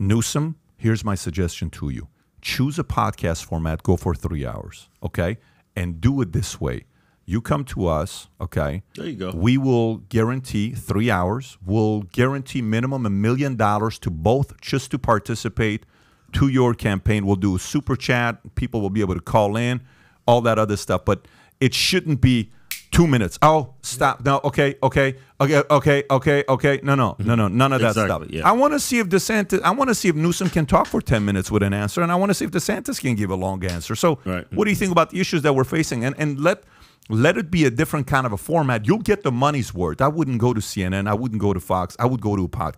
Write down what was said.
Newsom, here's my suggestion to you choose a podcast format, go for three hours, okay? And do it this way. You come to us, okay? There you go. We will guarantee three hours. We'll guarantee minimum a million dollars to both just to participate to your campaign. We'll do a super chat. People will be able to call in, all that other stuff. But it shouldn't be two minutes. Oh, stop. No, okay, okay, okay, okay, okay, okay. No, no, no, no, none of that Exactly, stuff. yeah. I want to see if DeSantis, I want to see if Newsom can talk for 10 minutes with an answer, and I want to see if DeSantis can give a long answer. So, Right. what do you think about the issues that we're facing? And, and let, let it be a different kind of a format. You'll get the money's worth. I wouldn't go to CNN. I wouldn't go to Fox. I would go to a podcast.